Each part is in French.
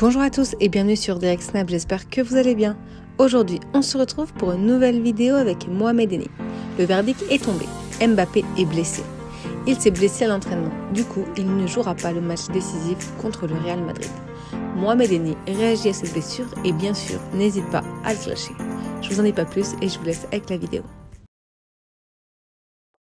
Bonjour à tous et bienvenue sur Direct Snap, j'espère que vous allez bien. Aujourd'hui, on se retrouve pour une nouvelle vidéo avec Mohamed Eni. Le verdict est tombé, Mbappé est blessé. Il s'est blessé à l'entraînement, du coup, il ne jouera pas le match décisif contre le Real Madrid. Mohamed Eni réagit à cette blessure et bien sûr, n'hésite pas à se lâcher. Je vous en dis pas plus et je vous laisse avec la vidéo.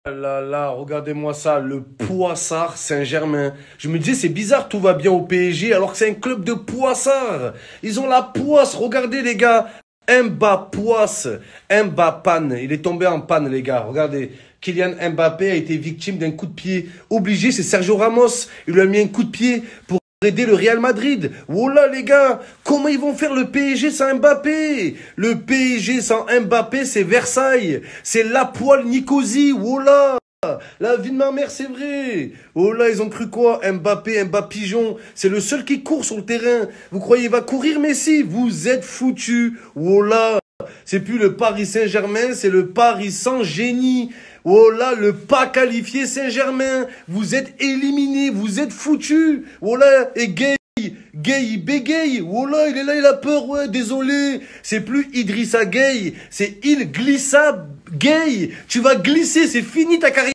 Là, là, regardez-moi ça, le Poissard Saint-Germain. Je me disais, c'est bizarre, tout va bien au PSG, alors que c'est un club de poissards. Ils ont la poisse, regardez les gars. Mbappé, Mbappane, il est tombé en panne les gars, regardez. Kylian Mbappé a été victime d'un coup de pied. Obligé, c'est Sergio Ramos. Il lui a mis un coup de pied pour aider le Real Madrid. Oh là les gars, comment ils vont faire le PSG sans Mbappé? Le PSG sans Mbappé, c'est Versailles. C'est la poêle Nicosie. Oh là la vie de ma mère, c'est vrai. Oh là, ils ont cru quoi? Mbappé, Mbappé Pigeon. C'est le seul qui court sur le terrain. Vous croyez il va courir Messi? Vous êtes foutu. Oh là C'est plus le Paris Saint-Germain, c'est le Paris sans génie. Oh le pas qualifié Saint-Germain. Vous êtes éliminé, vous êtes foutu. Oh là, et gay. Gay, il bégaye. Oh il est là, il a peur. Ouais, désolé. C'est plus Idrissa Gay. C'est Il Glissa Gay. Tu vas glisser, c'est fini ta carrière.